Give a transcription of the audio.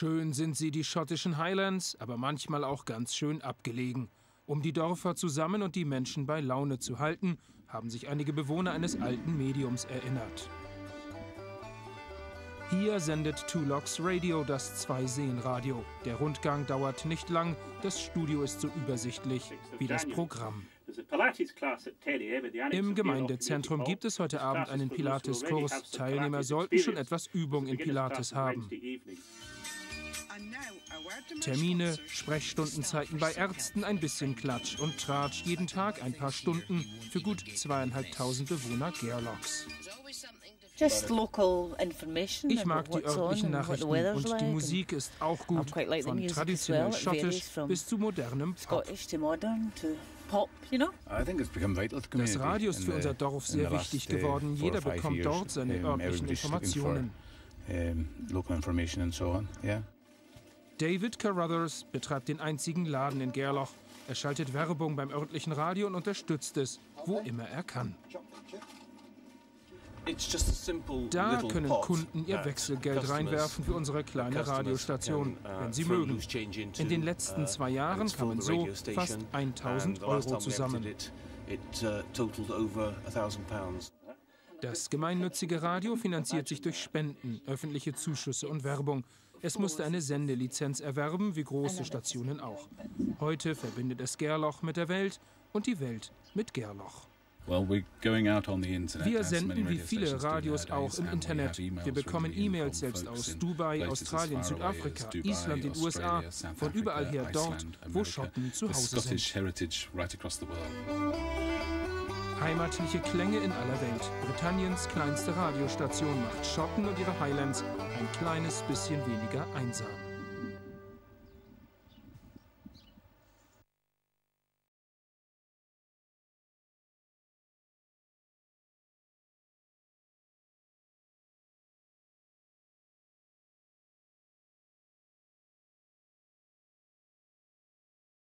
Schön sind sie, die schottischen Highlands, aber manchmal auch ganz schön abgelegen. Um die Dörfer zusammen und die Menschen bei Laune zu halten, haben sich einige Bewohner eines alten Mediums erinnert. Hier sendet Locks Radio das Zwei-Seen-Radio. Der Rundgang dauert nicht lang, das Studio ist so übersichtlich wie das Programm. Im Gemeindezentrum gibt es heute Abend einen Pilates-Kurs. Teilnehmer sollten schon etwas Übung in Pilates haben. Termine, Sprechstundenzeiten bei Ärzten, ein bisschen Klatsch und Tratsch, jeden Tag ein paar Stunden für gut zweieinhalbtausend Bewohner Gerlocks. Ich mag die örtlichen Nachrichten und die Musik ist auch gut, von traditionell schottisch bis zu modernem Pop. Das Radio ist für unser Dorf sehr wichtig geworden. Jeder bekommt dort seine örtlichen Informationen. David Carruthers betreibt den einzigen Laden in Gerloch. Er schaltet Werbung beim örtlichen Radio und unterstützt es, wo immer er kann. Da können Kunden ihr Wechselgeld reinwerfen für unsere kleine Radiostation, uh, wenn sie mögen. In den letzten uh, zwei Jahren kamen so fast 1000 Euro zusammen. Uh, das gemeinnützige Radio finanziert sich durch Spenden, öffentliche Zuschüsse und Werbung. Es musste eine Sendelizenz erwerben, wie große Stationen auch. Heute verbindet es Gerloch mit der Welt und die Welt mit Gerloch. Wir senden wie viele Radios auch im Internet. Wir bekommen E-Mails selbst aus Dubai, Australien, Südafrika, Island, den USA, von überall her dort, wo Schotten zu Hause sind. Heimatliche Klänge in aller Welt. Britanniens kleinste Radiostation macht Schotten und ihre Highlands ein kleines bisschen weniger einsam.